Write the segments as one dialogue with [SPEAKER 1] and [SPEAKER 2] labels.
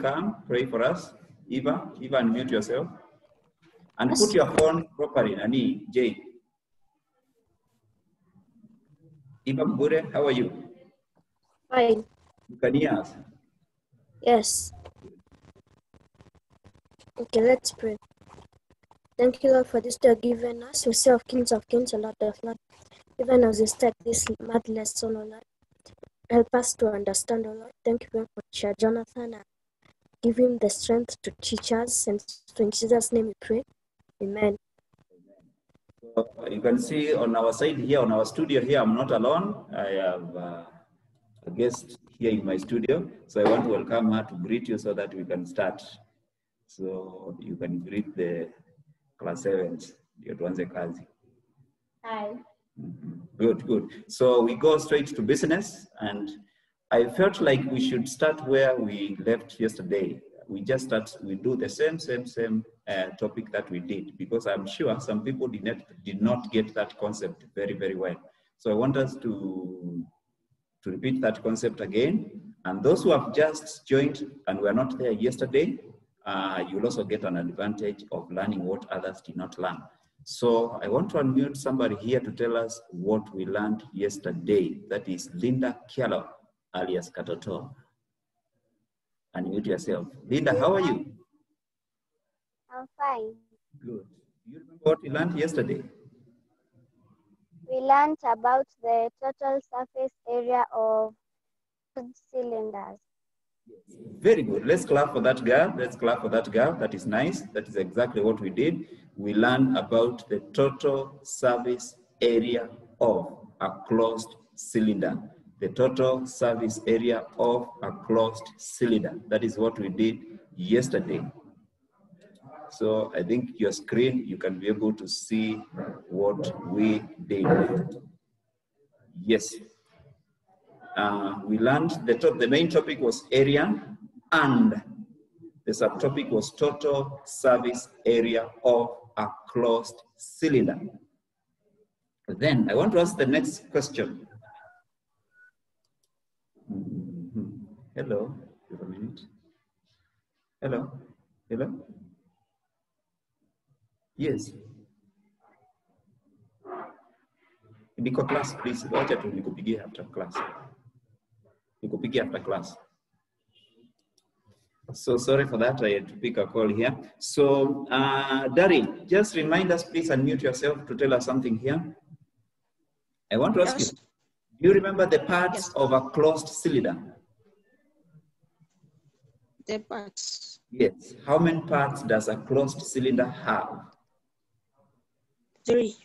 [SPEAKER 1] come pray for us. Eva, Eva, unmute yourself. And put your phone properly, Nani, Jane. Eva Mbure, how are you?
[SPEAKER 2] Fine.
[SPEAKER 1] You can hear us.
[SPEAKER 2] Yes. Okay, let's pray. Thank you, Lord, for this day given us. We serve kings of kings, a lot of Lord. Even as we start this mad lesson, O Lord, help us to understand, O Lord. Thank you for Chair Jonathan and give him the strength to teach us. And in Jesus' name we pray. Amen.
[SPEAKER 1] So you can see on our side here, on our studio here, I'm not alone. I have uh, a guest here in my studio. So I want to welcome her to greet you so that we can start. So you can greet the class sevens. Ndio tuanze kazi.
[SPEAKER 3] Hi.
[SPEAKER 1] Mhm. Good, good. So we go straight to business, and I felt like we should start where we left yesterday. We just start, we do the same, same, same uh, topic that we did because I'm sure some people did not did not get that concept very, very well. So I want us to to repeat that concept again. And those who have just joined and were not there yesterday, uh, you'll also get an advantage of learning what others did not learn. So I want to unmute somebody here to tell us what we learned yesterday. That is Linda Kialo, alias Katoto. Unmute yourself. Linda, how are you?
[SPEAKER 3] I'm fine.
[SPEAKER 1] Good. You remember what we learned yesterday?
[SPEAKER 3] We learned about the total surface area of cylinders.
[SPEAKER 1] Very good. Let's clap for that girl. Let's clap for that girl. That is nice. That is exactly what we did. We learned about the total surface area of a closed cylinder. The total surface area of a closed cylinder. That is what we did yesterday. So I think your screen, you can be able to see what we did. Yes. Uh, we learned the top, the main topic was area and the subtopic was total surface area of a closed cylinder. Then I want to ask the next question. Hello, give a minute. Hello, hello. Yes. Niko class, please. Wacha tu nikupigie after class. Nikupigie after class. So sorry for that. I had to pick a call here. So, uh, just remind us, please unmute yourself to tell us something here. I want to ask
[SPEAKER 4] Yes.
[SPEAKER 1] you, do you remember the parts of a closed cylinder?
[SPEAKER 4] The parts.
[SPEAKER 1] Yes. How many parts does a closed cylinder have?
[SPEAKER 4] Three.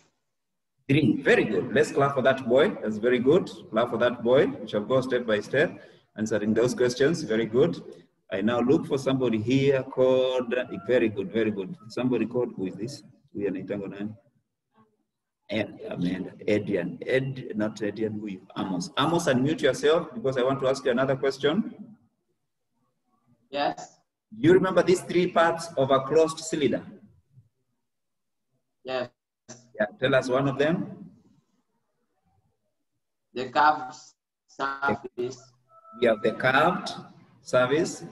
[SPEAKER 1] Three. Very good. Let's clap for that boy. That's very good. Clap for that boy. We shall go step by step answering those questions. Very good. I now look for somebody here called, very good, very good. Somebody called, who is this? Huyu anaitangwa nani? Ed, Amanda, Edian, Ed, not Edian, who you? Amos. Amos, unmute yourself because I want to ask you another question.
[SPEAKER 5] Yes,
[SPEAKER 1] you remember these three parts of a closed cylinder?
[SPEAKER 5] yes.
[SPEAKER 1] Yeah, tell us one of them.
[SPEAKER 5] The curved surface,
[SPEAKER 1] We have the curved surface.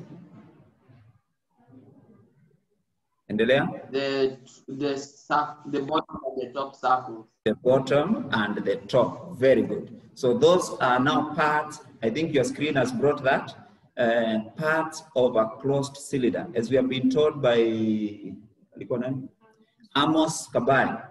[SPEAKER 1] Endelea.
[SPEAKER 5] the the surf, the bottom and the top surface.
[SPEAKER 1] the bottom and the top. Very good. So those are now parts, I think your screen has brought that, uh, parts of a closed cylinder. As we have been told by? Amos Kabai,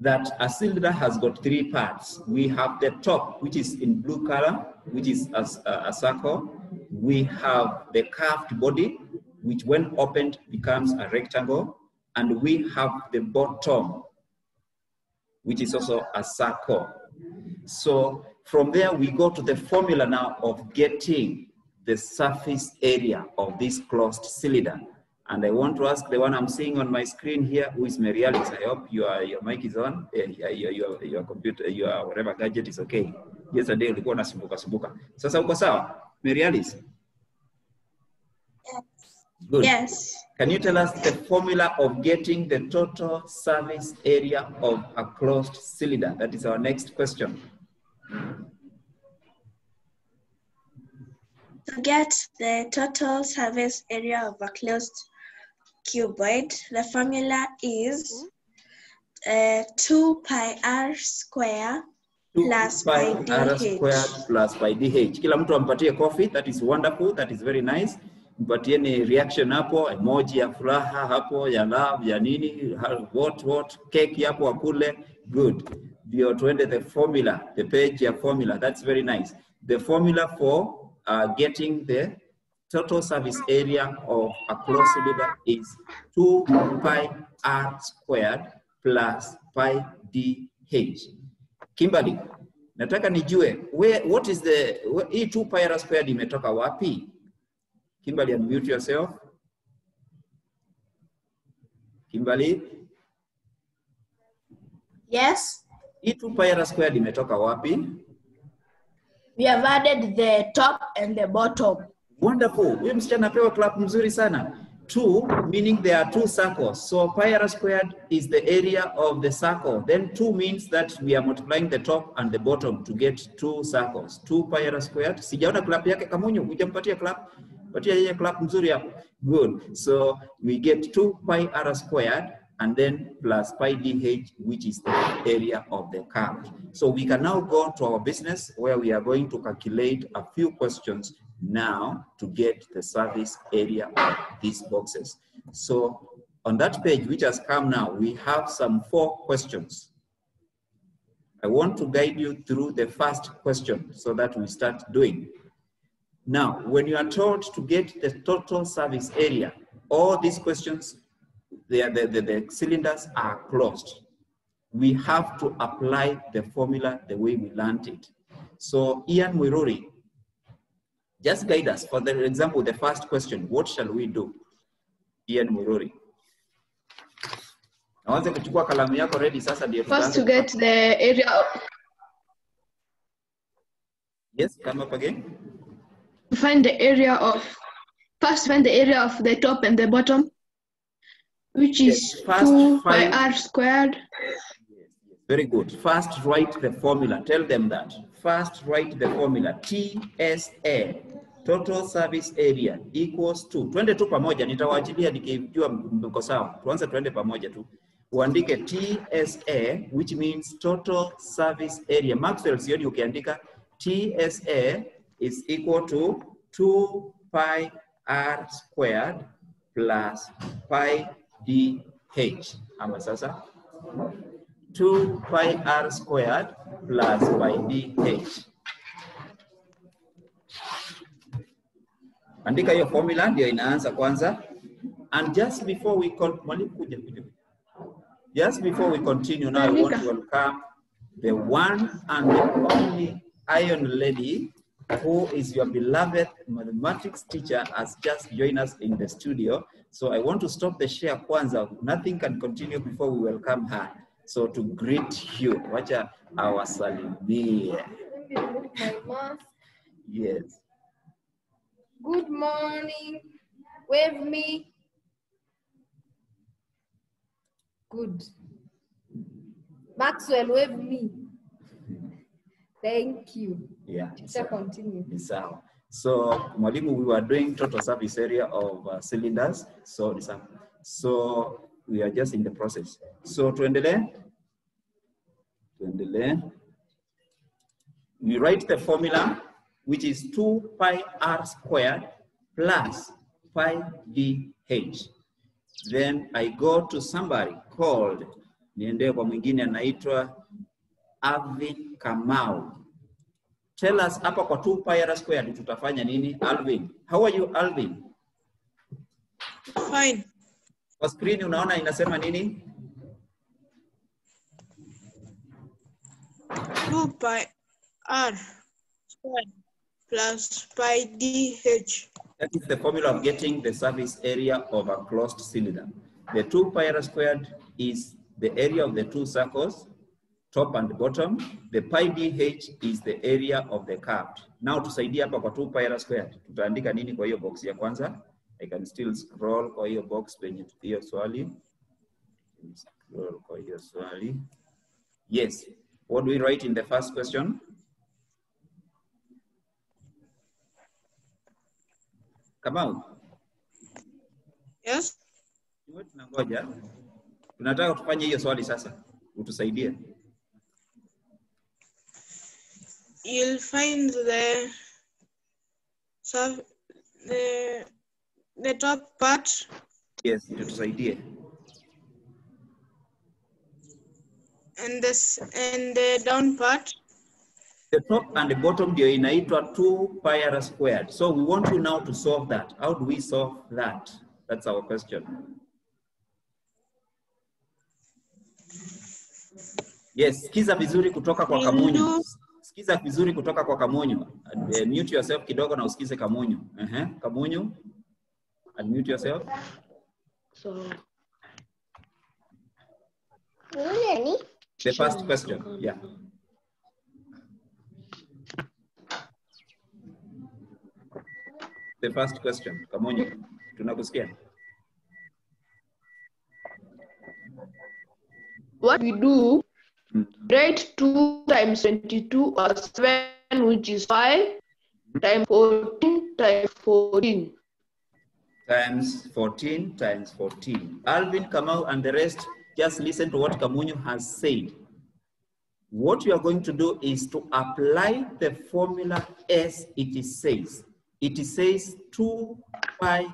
[SPEAKER 1] that a cylinder has got three parts. We have the top, which is in blue color, which is a, a circle. We have the curved body, which when opened becomes a rectangle. And we have the bottom, which is also a circle. So from there, we go to the formula now of getting the surface area of this closed cylinder. And I want to ask the one I'm seeing on my screen here, who is Marialis. I hope your, your mic is on, eh, your, your, your computer, your whatever gadget is okay. Yesterday ulikuwa unasumbuka sumbuka. Sasa uko sawa? Marialis? Good.
[SPEAKER 4] Yes.
[SPEAKER 1] Can you tell us the formula of getting the total surface area of a closed cylinder? That is our next question.
[SPEAKER 6] To get the total surface area of a closed cuboid, the formula is uh, 2 pi r square plus
[SPEAKER 1] pi
[SPEAKER 6] pi
[SPEAKER 1] r squared plus pi dh. Kila mtu ampatie coffee, that is wonderful, that is very nice. But Mpatieni reaction hapo, emoji ya furaha hapo, ya love, ya nini, ha- what what, cake hapo akule, good. Ndio tuende the formula, the page ya formula, that's very nice. The formula for uh, getting the total surface area of a closed cylinder is 2 pi r squared plus pi dh. Kimberly, nataka nijue where, what is the hii 2 pi r squared imetoka wapi? Kimberly, unmute yourself. Kimberly,
[SPEAKER 7] Yes,
[SPEAKER 1] hii 2 pi r squared imetoka wapi?
[SPEAKER 7] We have added the top and the bottom.
[SPEAKER 1] Wonderful. Huyu msichana apewa clap mzuri sana. Two, meaning there are two circles. So pi r squared is the area of the circle. Then two means that we are multiplying the top and the bottom to get two circles. Two pi r squared. Sijaona clap yake Kamunyu, hujampatia clap? Patia yeye clap mzuri hapo. Good. So we get two pi r squared and then plus pi dh, which is the area of the curve. So we can now go to our business where we are going to calculate a few questions now to get the surface area of these boxes. So on that page, which has come now, we have some four questions. I want to guide you through the first question so that we start doing. Now, when you are told to get the total surface area, all these questions, are, the, the, the cylinders are closed. We have to apply the formula the way we learned it. So Ian Wiruri, just guide us. For the example, the first question, what shall we do? Ian Wiruri. Naanze kuchukua kalamu yako ready sasa ndio
[SPEAKER 8] First to get the area of,
[SPEAKER 1] Yes, come up again.
[SPEAKER 8] to find the area of first find the area of the top and the bottom, which is
[SPEAKER 1] first
[SPEAKER 8] two pi
[SPEAKER 1] find-
[SPEAKER 8] r squared
[SPEAKER 1] Very good. First, write the formula. Tell them that. First, write the formula. TSA, total surface area, equals to. Twende tu pamoja, nitawaachilia nikijua mko sawa. Tuanze twende pamoja tu. Uandike TSA, which means total surface area. Maxwell sioni ukiandika TSA is equal to 2 pi r squared plus pi dh. Ama sasa? 2 pi r squared plus pi dh. Andika hiyo formula ndio inaanza kwanza. And just before we mwalimu kuja kuja. Just before we continue now, I want to welcome the one and the only Iron Lady who is your beloved mathematics teacher has just joined us in the studio. So I want to stop the share kwanza. Nothing can continue before we welcome her. So to greet you, wacha awasalimie. Yes.
[SPEAKER 9] Good morning. Wave me. Good. Maxwell, wave me. Thank you.
[SPEAKER 1] Yeah.
[SPEAKER 9] Teacher, continue.
[SPEAKER 1] Ni sawa. So mwalimu, we were doing total surface area of uh, cylinders. So. So we are just in the process. So tuendelee. Tuendelee. We write the formula which is 2 pi r squared plus pi dh. Then I go to somebody called, niende kwa mwingine anaitwa Alvin Kamau. Tell us hapa kwa 2 pi r squared tutafanya nini? Alvin, how are you Alvin?
[SPEAKER 4] Fine.
[SPEAKER 1] Kwa screen unaona inasema nini?
[SPEAKER 4] 2 pi r squared plus pi dh.
[SPEAKER 1] That is the formula of getting the surface area of a closed cylinder. The 2 pi r squared is the area of the two circles, top and bottom. The pi dh is the area of the curved. Now tusaidie hapa kwa 2 pi r squared. Tutaandika nini kwa hiyo box ya kwanza? I can still scroll kwa hiyo box penye hiyo swali. Scroll kwa hiyo swali. Yes. What do we write in the first question? Come Kamau,
[SPEAKER 4] Yes.
[SPEAKER 1] tunangoja. Tunataka tufanye hiyo swali sasa. Utusaidie.
[SPEAKER 4] You'll find the the the top part
[SPEAKER 1] Yes, ndio tusaidie.
[SPEAKER 4] and this and the down part.
[SPEAKER 1] The top and the bottom ndio inaitwa 2 pi r squared. So we want you now to solve that. How do we solve that? That's our question. Yes, sikiza vizuri kutoka kwa Kamunyu. Sikiza vizuri kutoka kwa Kamunyu. Uh, mute yourself kidogo na usikize Kamunyu. Uh Kamunyu. Unmute yourself.
[SPEAKER 7] So,
[SPEAKER 1] The first question. Yeah. The first question. Kamunyu. Tunakusikia.
[SPEAKER 8] What we do, write 2 times 22 or 7, which is 5, times 14 times 14.
[SPEAKER 1] times 14 times 14. Alvin, Kamau, and the rest, just listen to what Kamunyu has said. What you are going to do is to apply the formula as it says. It says 2 pi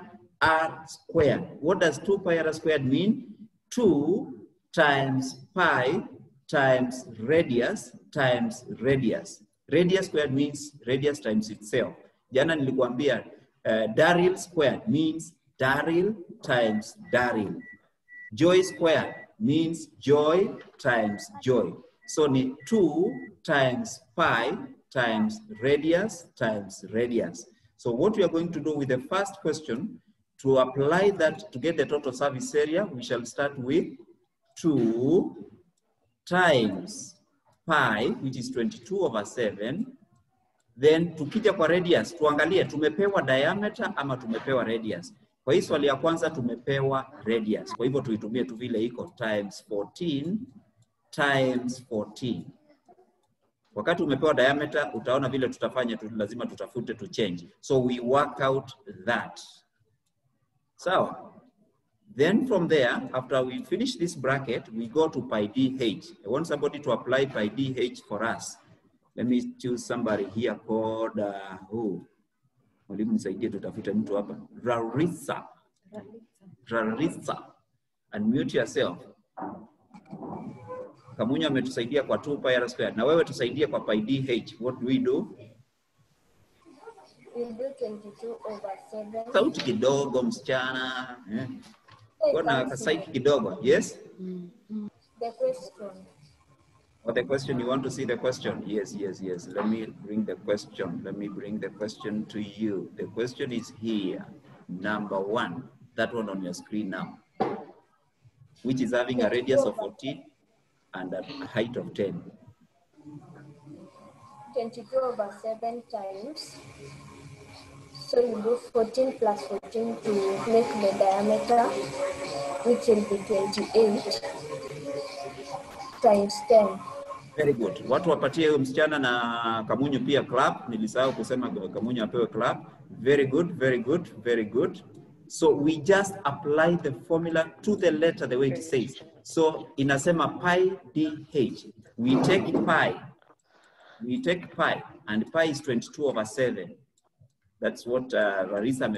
[SPEAKER 1] r squared. What does 2 pi r squared mean? 2 times pi times radius times radius. Radius squared means radius times itself. Jana nilikuambia uh, Daryl squared means Daryl times Daryl. Joy squared means joy times joy. So ni 2 times pi times radius times radius. So what we are going to do with the first question, to apply that to get the total surface area, we shall start with 2 times pi, which is 22 over 7, Then tukija kwa radius, tuangalie tumepewa diameter ama tumepewa radius. Kwa hii swali ya kwanza tumepewa radius, kwa hivyo tuitumie tu vile iko times 14 times 14. Wakati umepewa diameter, utaona vile tutafanya tu, lazima tutafute tu change. So we work out that. Sawa? Then from there, after we finish this bracket, we go to pi dh. I want somebody to apply pi dh for us. Let me choose somebody here called uh, oh, Mwalimu nisaidie tutafuta mtu hapa. Rarissa. Rarissa. Unmute yourself. Kamunya ametusaidia kwa 2 pi r squared. Na wewe tusaidie kwa pi dh. What do we do?
[SPEAKER 2] We do 22 over 7.
[SPEAKER 1] Sauti kidogo msichana. Eh. Kuna kasaiki kidogo. Yes? Mm-hmm.
[SPEAKER 2] The question.
[SPEAKER 1] Or the question, you want to see the question? Yes, yes, yes. Let me bring the question. Let me bring the question to you. The question is here. Number one, that one on your screen now, which is having a radius of 14 and a height of 10.
[SPEAKER 2] 22 over 7 times. So you do 14 plus 14 to make the diameter, which will be 28 times 10.
[SPEAKER 1] Very good. Watu wapatie huyo msichana na Kamunyu pia clap. Nilisahau kusema Kamunyu apewe clap. Very good, very good, very good. So we just apply the formula to the letter the way it says. So inasema pi dh. We take pi. We take pi and pi is 22 over 7. That's what uh, Larissa.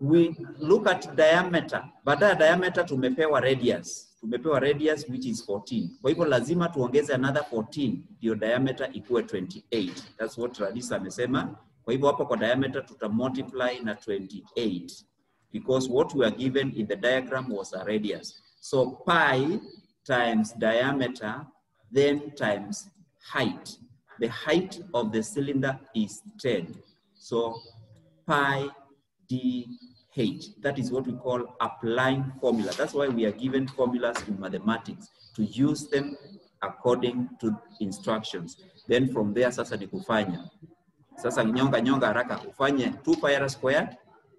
[SPEAKER 1] We look at diameter. Baada ya diameter tumepewa radius. Tumepewa radius which is 14. Kwa hivyo lazima tuongeze another 14 ndio diameter ikuwe 28. That's what Larissa amesema. Kwa hivyo hapo kwa diameter tuta multiply na 28 because what we are given in the diagram was a radius. So pi times diameter then times height. The height of the cylinder is 10. So pi dh. That is what we call applying formula. That's why we are given formulas in mathematics to use them according to instructions. Then from there sasa ni kufanya. Sasa nyonga nyonga haraka ufanye 2 pi r squared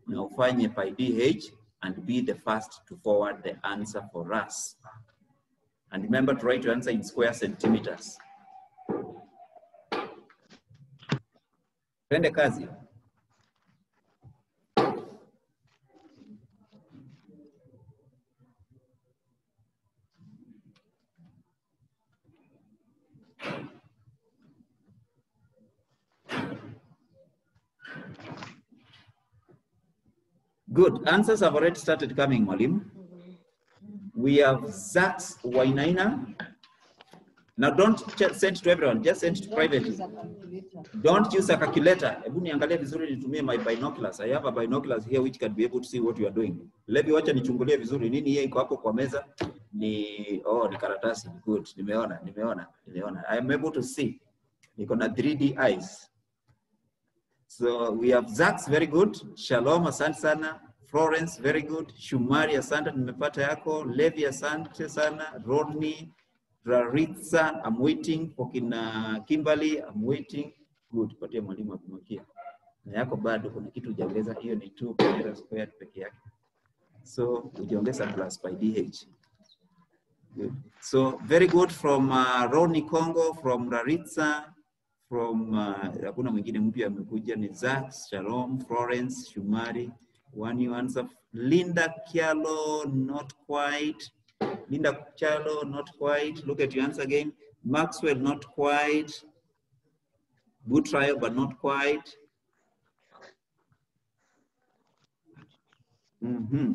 [SPEAKER 1] na ufanye pi dh and be the first to forward the answer for us. And remember to write your answer in square centimeters. Twende kazi. Good. Answers have already started coming, Malim. We have Zax Wainaina. Now don't send to everyone, just send to privately. Don't use a calculator. Hebu niangalie vizuri nitumie my binoculars. I have a binoculars here which can be able to see what you are doing. Levi, wacha nichungulie vizuri nini hiyo iko hapo kwa meza. Ni oh, ni karatasi. Good. Nimeona, nimeona, nimeona. I am able to see. Niko na 3D eyes. So we have Zax, very good. Shalom, asante sana. Florence, very good. Shumari, asante, nimepata yako. Levi, asante sana. Rodney, Raritza, I'm waiting. For kina Kimberly, I'm waiting. Good, patia mwalimu akumwakia. Na yako bado kuna kitu hujaongeza, hiyo ni 2 pi squared peke yake. So hujaongeza plus by dh. Good. So very good from uh, Ronnie Congo, from Raritza, from uh, hakuna mwingine mpya amekuja ni Zax, Shalom, Florence, Shumari, one you answer. Linda Kialo, not quite. Linda Kuchalo, not quite. Look at your answer again. Maxwell, not quite. Good trial, but not quite. Mm-hmm.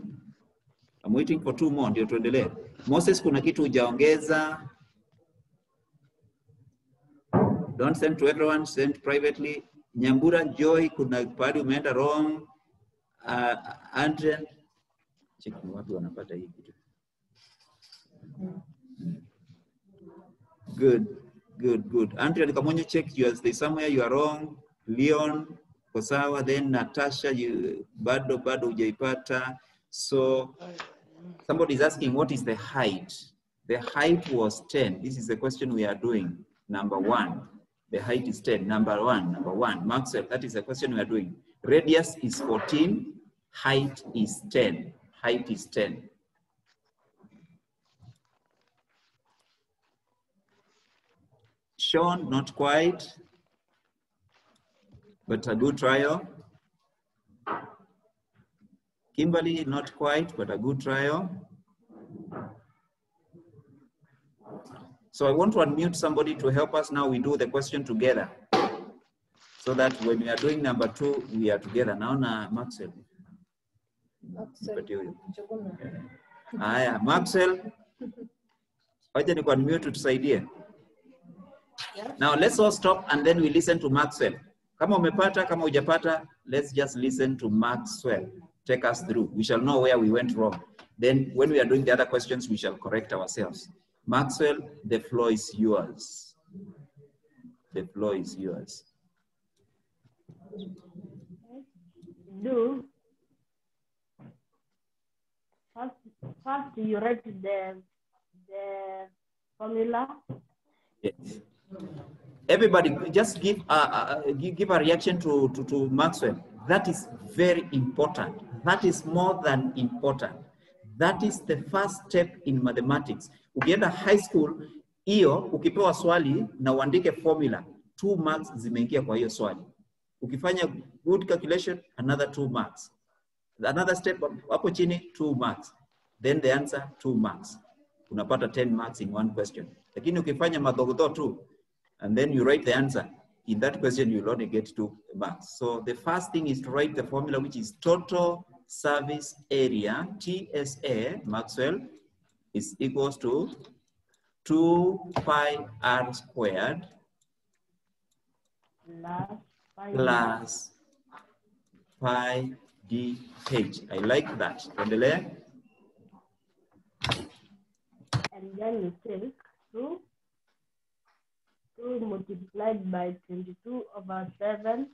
[SPEAKER 1] I'm waiting for two more ndio tuendelee. Moses, kuna kitu ujaongeza Don't send to everyone, send privately. Nyambura Joy, kuna pahali umeenda wrong. Uh, Andren, check ni wapi wanapata hii kitu. Good, good, good. Andrea Kamonyo, check you there's somewhere you are wrong. Leon, uko sawa. Then Natasha, you bado bado hujaipata. So somebody is asking what is the height? The height was 10. This is the question we are doing. Number one. The height is 10. Number one, number one. Maxwell, that is the question we are doing. Radius is 14. Height is 10. Height is 10. Sean, not quite, but a good trial. Kimberly, not quite, but a good trial. So I want to unmute somebody to help us now. We do the question together. So that when we are doing number two, we are together. Naona Maxwell. Huyo. Haya, Maxwell. Wacha ni unmute Now let's all stop and then we listen to Maxwell. Kama umepata, kama hujapata, let's just listen to Maxwell. Take us through. We shall know where we went wrong. Then when we are doing the other questions, we shall correct ourselves. Maxwell, the floor is yours. The floor is yours.
[SPEAKER 10] do first first you write the the formula
[SPEAKER 1] Yes. Everybody, just give a, a, give a reaction to, to, to Maxwell. That is very important. That is more than important. That is the first step in mathematics. Ukienda high school, hiyo ukipewa swali na uandike formula, two marks zimeingia kwa hiyo swali. Ukifanya good calculation, another two marks. Another step hapo chini, two marks. Then the answer, two marks. Unapata 10 marks in one question. Lakini ukifanya madogodo tu, and then you write the answer, in that question you'll only get two marks. So the first thing is to write the formula, which is total surface area, TSA, Maxwell, is equals to 2 pi r squared
[SPEAKER 10] plus
[SPEAKER 1] pi dh. I like that.
[SPEAKER 10] And then you take two two multiplied by 22 over 7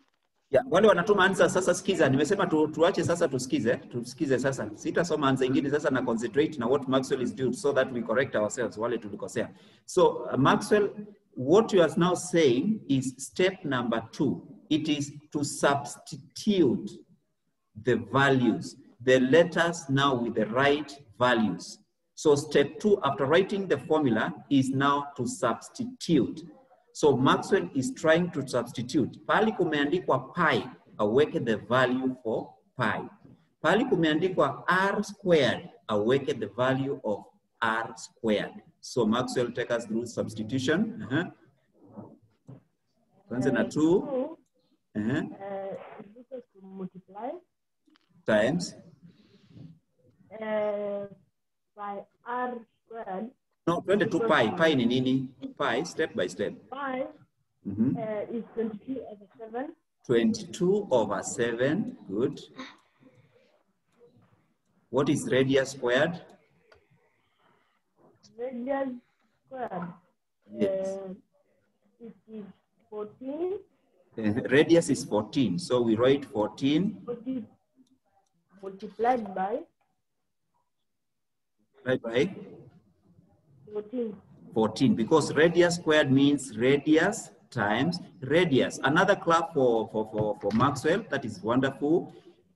[SPEAKER 1] Yeah, wale wanatuma answer sasa sikiza, nimesema tu, tuache sasa tusikize, tusikize sasa. Sitasoma answer ingine sasa na concentrate na what Maxwell is doing so that we correct ourselves wale tulikosea. So uh, Maxwell, what you are now saying is step number two. It is to substitute the values, the letters now with the right values. So step two, after writing the formula, is now to substitute. So Maxwell is trying to substitute. Pali kumeandikwa pi, aweke the value for pi. Pali kumeandikwa r squared, aweke the value of r squared. So Maxwell take us through substitution. Uh -huh. Tuanze na
[SPEAKER 10] Uh,
[SPEAKER 1] 2 uh -huh.
[SPEAKER 10] uh, multiply
[SPEAKER 1] times
[SPEAKER 10] uh, pi r squared.
[SPEAKER 1] No, 22 pi. Pi ni nini? Pi, step by step.
[SPEAKER 10] Pi
[SPEAKER 1] Mhm.
[SPEAKER 10] uh, is 22 over 7.
[SPEAKER 1] 22 over 7. Good. What is radius squared?
[SPEAKER 10] Radius squared.
[SPEAKER 1] Yes.
[SPEAKER 10] Uh, it is 14.
[SPEAKER 1] Uh, radius is 14. So we write 14
[SPEAKER 10] 40 multiplied by
[SPEAKER 1] right by
[SPEAKER 10] 14.
[SPEAKER 1] 14 because radius squared means radius times radius. Another clap for, for, for, for Maxwell. That is wonderful.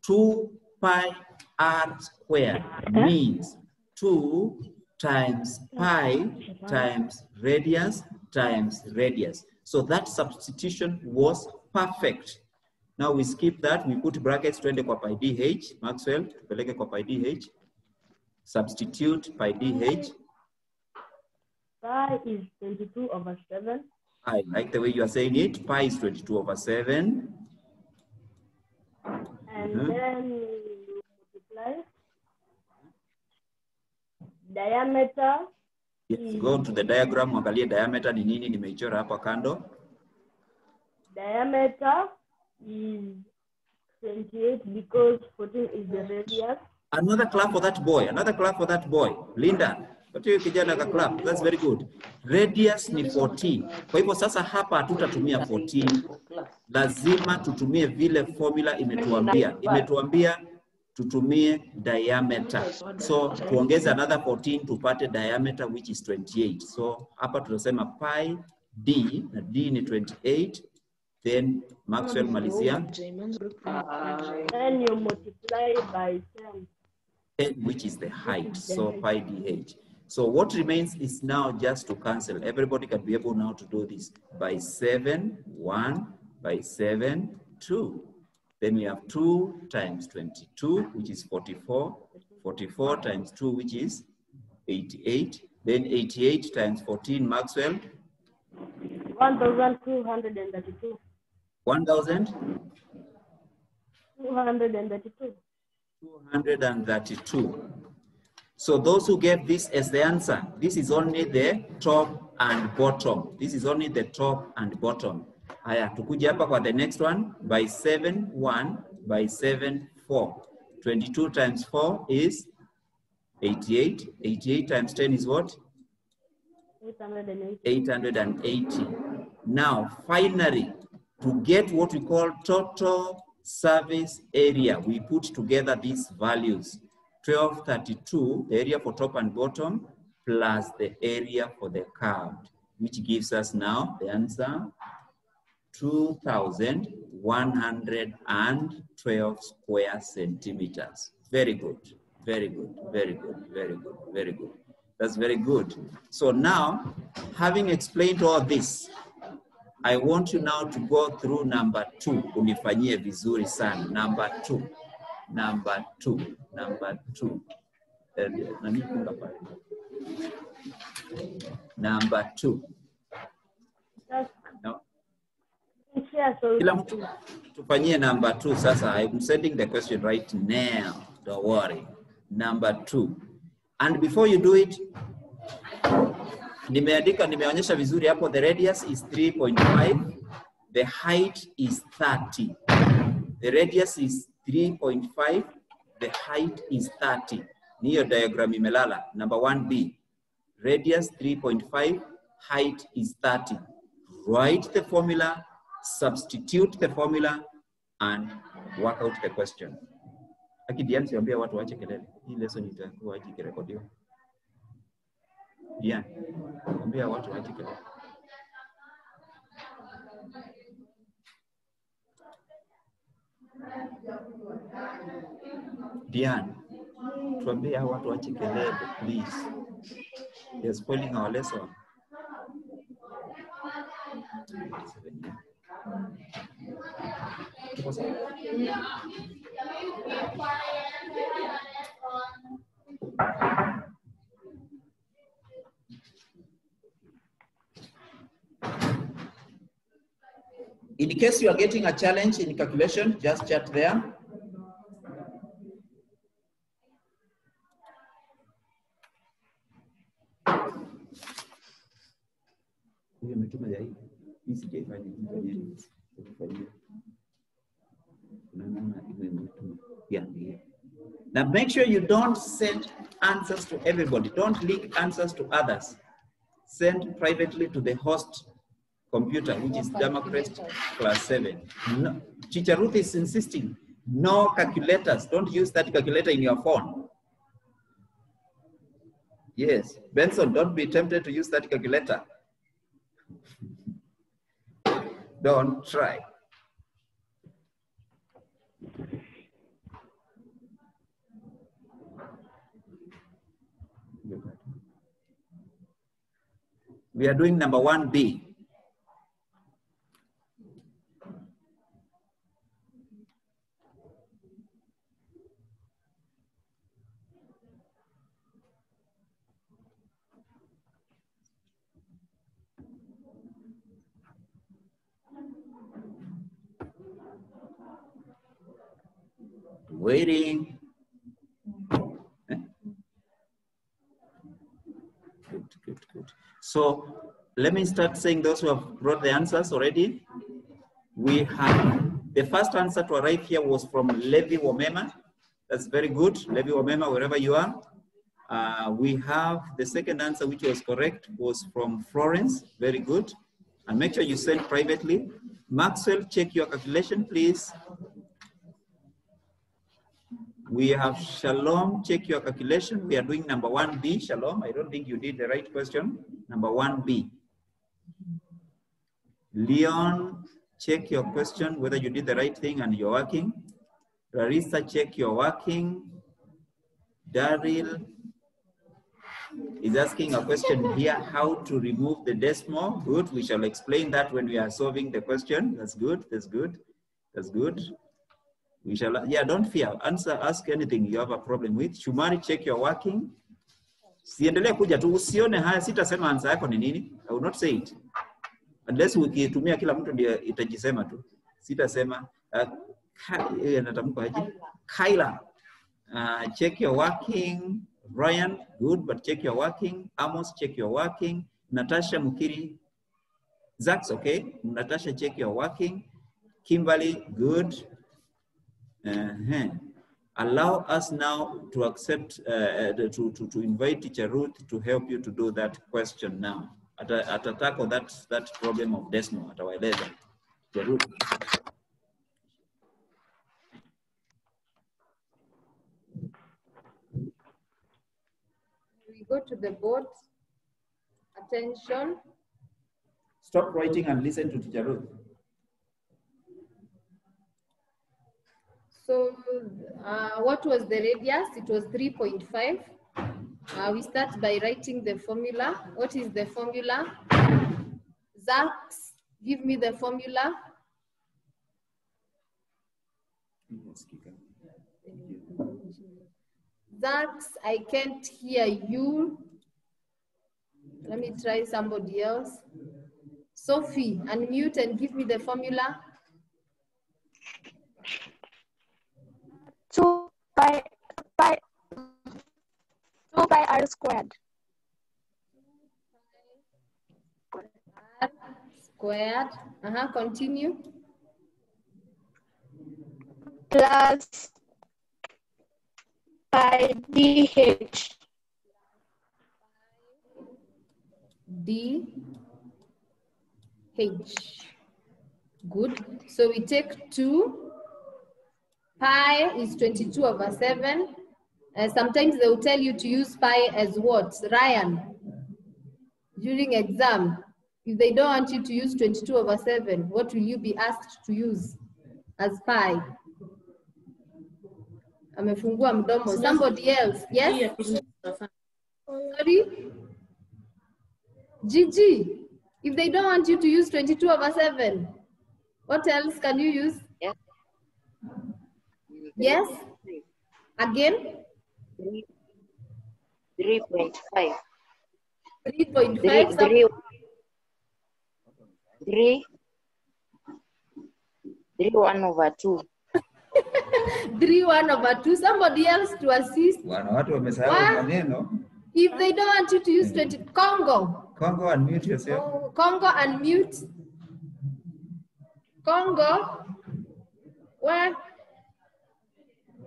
[SPEAKER 1] 2 pi r squared uh-huh. means 2 times pi times radius times radius. So that substitution was perfect. Now we skip that. We put brackets 20 kwa pi dh. Maxwell, tupeleke kwa pi dh. Substitute pi dh.
[SPEAKER 10] Pi is 22 over 7.
[SPEAKER 1] I like the way you are saying it. Pi is 22 over 7.
[SPEAKER 10] And
[SPEAKER 1] Mhm.
[SPEAKER 10] then you multiply diameter
[SPEAKER 1] Yes, go to the diagram, angalie diameter ni nini nimeichora hapa kando.
[SPEAKER 10] diameter is 28 because 14 is the radius.
[SPEAKER 1] Another clap for that boy, another clap for that boy. Linda, patia huyo kijana ka clap. That's very good. Radius ni 14. Kwa hivyo sasa hapa hatutatumia 14. Lazima tutumie vile formula imetuambia. Imetuambia tutumie diameter. So tuongeze another 14 tupate diameter which is 28. So hapa tunasema pi d na d ni 28 then Maxwell malizia
[SPEAKER 10] Then you multiply by 10.
[SPEAKER 1] 10, which is the height, so pi dh. So what remains is now just to cancel. Everybody can be able now to do this by 7, 1, by 7, 2. Then we have 2 times 22, which is 44. 44 times 2, which is 88. Then 88 times 14, Maxwell,
[SPEAKER 10] 1,232.
[SPEAKER 1] 1,000.
[SPEAKER 10] 232.
[SPEAKER 1] 232. So those who get this as the answer, this is only the top and bottom. This is only the top and bottom. Haya, tukuje hapa kwa the next one by 7, 1, by 7, 4. 22 times 4 is 88. 88 times 10 is what?
[SPEAKER 10] 880.
[SPEAKER 1] 880. Now, finally, to get what we call total surface area, we put together these values. 1232, the area for top and bottom, plus the area for the curved, which gives us now the answer 2,112 square centimeters. Very good, very good, very good, very good, very good. That's very good. So now, having explained all this, I want you now to go through number two. Unifanyie vizuri sana. Number two. Number two. Number two. Pale? Number two. No. Kila mtu tufanyie number two sasa. I'm sending the question right now. Don't worry. Number two. And before you do it, nimeandika, nimeonyesha vizuri hapo. The radius is 3.5. The height is 30. The radius is 3.5. The height is 30. Ni hiyo diagram imelala. Number 1B. Radius 3.5. Height is 30. Write the formula, substitute the formula, and work out the question. Aki Dian, siambia watu waache kelele. Hii lesson itakuwa ikirekodiwa. Dian, ambia watu waache kelele. Dian, tuambie hao watu waache kelele, please. They're spoiling our lesson. Tuko sawa? In case you are getting a challenge in calculation, just chat there. Now make sure you don't send answers to everybody. Don't leak answers to others. Send privately to the host computer, which is Democrat class 7. No, Teacher Ruth is insisting, no calculators. Don't use that calculator in your phone. Yes, Benson, don't be tempted to use that calculator. don't try. We are doing number 1B. Waiting. Good, good, good. So let me start saying those who have brought the answers already. We have, the first answer to arrive here was from Levi Womema. That's very good. Levi Womema, wherever you are. Uh, we have the second answer, which was correct, was from Florence. Very good. And make sure you send privately. Maxwell, check your calculation, please. We have Shalom, check your calculation. We are doing number 1B, Shalom. I don't think you did the right question. Number 1B. Leon, check your question, whether you did the right thing and you're working. Larissa, check your working. Daryl is asking a question here, how to remove the decimal. Good, we shall explain that when we are solving the question. That's good, that's good, that's good. We shall, yeah, don't fear. Answer, ask anything you have a problem with. Shumari, check your working. Siendelee kuja tu, usione haya, sitasema answer yako ni nini. I will not say it. Unless ukitumia kila mtu ndio itajisema tu. Sitasema. Uh, eh, aje? Kyla, uh, check your working. Ryan, good, but check your working. Amos, check your working. Natasha Mukiri, Zach's okay. Natasha, check your working. Kimberly, good. Uh-huh. Allow us now to accept, uh, uh, to, to, to invite Teacher Ruth to help you to do that question now. at at ata tackle that, that problem of decimal, atawaeleza. Teacher Ruth.
[SPEAKER 9] We go to the board. Attention.
[SPEAKER 1] Stop writing and listen to Teacher Ruth.
[SPEAKER 9] So uh, what was the radius? It was 3.5. Uh, we start by writing the formula. What is the formula? Zax, give me the formula. Zax, I can't hear you. Let me try somebody else. Sophie, unmute and give me the formula.
[SPEAKER 3] Two pi, pi, two pi r squared.
[SPEAKER 9] R squared. Uh-huh, continue.
[SPEAKER 3] plus pi dh
[SPEAKER 9] D H. Good. So we take 2. Pi is 22 over 7. Uh, sometimes they will tell you to use pi as what? Ryan, during exam, if they don't want you to use 22 over 7, what will you be asked to use as pi? Amefungua mdomo. Somebody else. Yes? Sorry? Gigi, if they don't want you to use 22 over 7, what else can you use?
[SPEAKER 11] Yes.
[SPEAKER 9] Again?
[SPEAKER 11] Three point five.
[SPEAKER 9] 3.5.
[SPEAKER 11] Three,
[SPEAKER 9] some-
[SPEAKER 11] three, three, three one over two.
[SPEAKER 9] 3 1 over 2. Somebody else to assist.
[SPEAKER 1] Wana watu wamesahau maneno.
[SPEAKER 9] If they don't want you to use 20, Congo,
[SPEAKER 1] Congo, unmute yourself.
[SPEAKER 9] Oh, Congo, unmute. Congo, where,
[SPEAKER 1] What?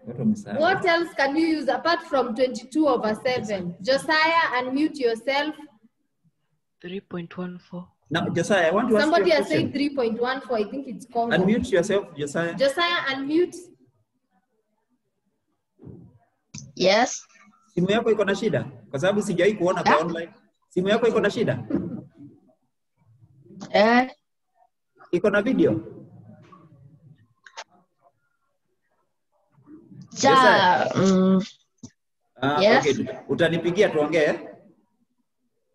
[SPEAKER 9] What else can you use apart from 22 over 7? Josiah, unmute yourself.
[SPEAKER 12] 3.14.
[SPEAKER 1] Now, Josiah, I want to
[SPEAKER 9] Somebody
[SPEAKER 1] ask
[SPEAKER 9] has
[SPEAKER 1] you a
[SPEAKER 9] said
[SPEAKER 1] question.
[SPEAKER 9] 3.14. I think it's Congo.
[SPEAKER 1] Unmute yourself, Josiah.
[SPEAKER 9] Josiah, unmute.
[SPEAKER 8] Yes.
[SPEAKER 1] Simu yako iko na shida? Kwa sababu sijawahi kuona kwa online. Simu yako iko na shida?
[SPEAKER 8] Eh,
[SPEAKER 1] Iko na video?
[SPEAKER 8] Cha, mm,
[SPEAKER 1] Ah,
[SPEAKER 8] Yes.
[SPEAKER 1] okay. Utanipigia tuongee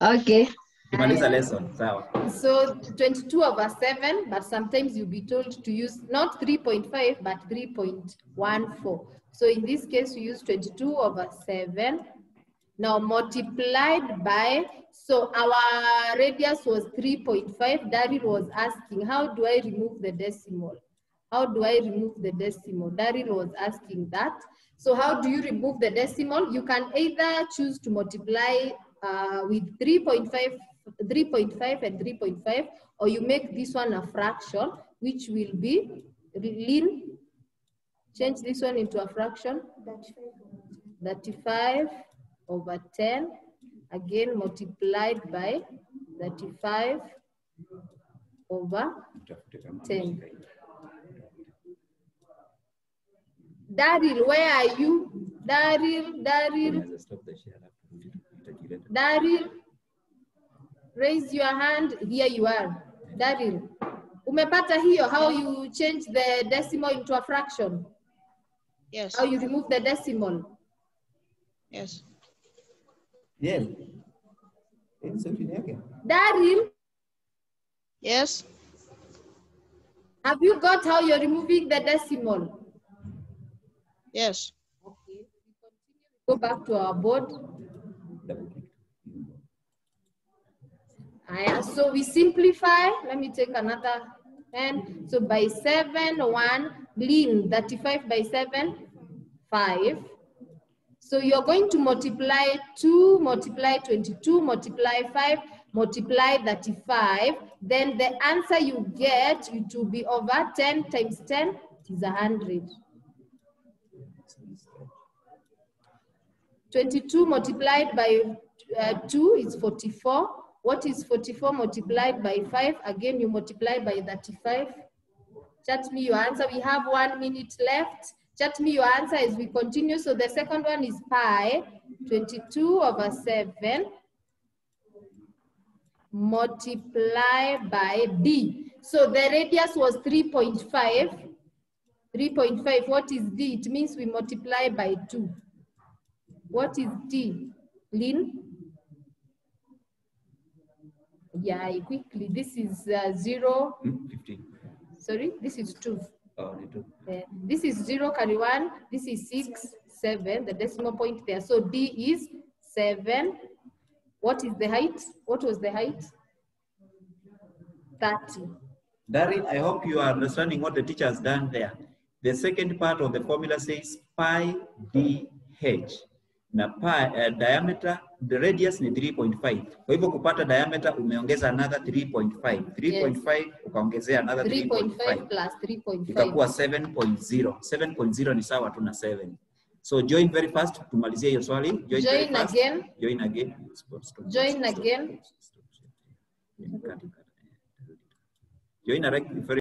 [SPEAKER 8] okay.
[SPEAKER 1] tumaliza lesson. Sawa.
[SPEAKER 9] So 22 over 7, but sometimes you'll be told to use not 3.5, but 3.14. So in this case, you use 22 over 7. Now multiplied by, so our radius was 3.5. Daryl was asking, how do I remove the decimal? How do I remove the decimal? Daryl was asking that. So how do you remove the decimal? You can either choose to multiply uh, with 3.5 3.5 and 3.5, or you make this one a fraction, which will be lean. Change this one into a fraction. 35 over 10, again multiplied by 35 over 10. Daryl, where are you? Daryl, Daryl, Daryl, raise your hand. Here you are. Daryl, umepata hiyo, how you change the decimal into a fraction?
[SPEAKER 4] Yes.
[SPEAKER 9] How you remove the decimal?
[SPEAKER 4] Yes.
[SPEAKER 1] Yes. Sauti ni yake.
[SPEAKER 9] Daryl,
[SPEAKER 4] Yes.
[SPEAKER 9] have you got how you're removing the decimal?
[SPEAKER 4] Yes. Okay.
[SPEAKER 9] Go back to our board. Ah, Aya, so we simplify. Let me take another 10. So by 7, 1, lean 35 by 7, 5. So you're going to multiply 2, multiply 22, multiply 5, multiply 35. Then the answer you get, it will be over 10 times 10 is 100. 22 multiplied by uh, 2 is 44. What is 44 multiplied by 5? Again, you multiply by 35. Chat me your answer. We have one minute left. Chat me your answer as we continue. So the second one is pi 22 over 7 multiply by d. So the radius was 3.5. 3.5, what is d? It means we multiply by 2. What is d? Lynn? Yeah, quickly. This is uh, 0.
[SPEAKER 1] Hmm, 15.
[SPEAKER 9] Sorry, this is 2.
[SPEAKER 1] Oh, two.
[SPEAKER 9] Uh, this is 0, carry 1. This is 6, 7, the decimal point there. So D is 7. What is the height? What was the height? 30.
[SPEAKER 1] Daryl, I hope you are understanding what the teacher has done there. The second part of the formula says pi dh. Na pa, uh, diameter, the radius ni 3.5. Kwa hivyo kupata diameter umeongeza another 3.5. 3.5 ukaongezea another 3.5.
[SPEAKER 9] 3.5 plus 3.5.
[SPEAKER 1] Ikakuwa 7.0. 7.0 ni sawa tu na 7. So join very fast, tumalizie hiyo swali. Join,
[SPEAKER 9] Join again.
[SPEAKER 1] Join again.
[SPEAKER 9] Join again.
[SPEAKER 1] Join again. very